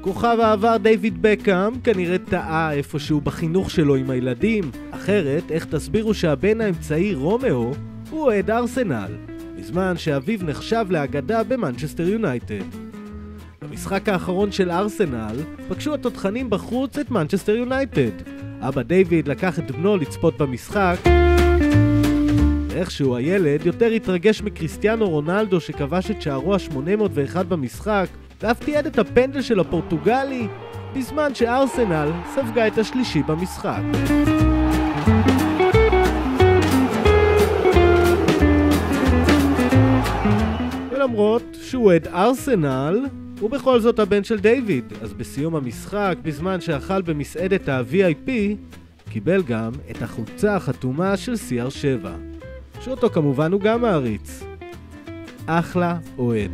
כוכב העבר דיוויד בקאם כנראה טעה איפשהו בחינוך שלו עם הילדים, אחרת איך תסבירו שהבן האמצעי רומאו הוא אוהד ארסנל, בזמן שאביו נחשב לאגדה במנצ'סטר יונייטד. במשחק האחרון של ארסנל פגשו התותחנים בחוץ את מנצ'סטר יונייטד. אבא דיוויד לקח את בנו לצפות במשחק ואיכשהו הילד יותר התרגש מקריסטיאנו רונלדו שכבש את שערו ה-801 במשחק ואף תיעד את הפנדל של הפורטוגלי בזמן שארסנל ספגה את השלישי במשחק. ולמרות שהוא אוהד ארסנל, הוא בכל זאת הבן של דיוויד, אז בסיום המשחק, בזמן שאכל במסעדת ה-VIP, קיבל גם את החולצה החתומה של CR7, שאותו כמובן הוא גם מעריץ. אחלה אוהד.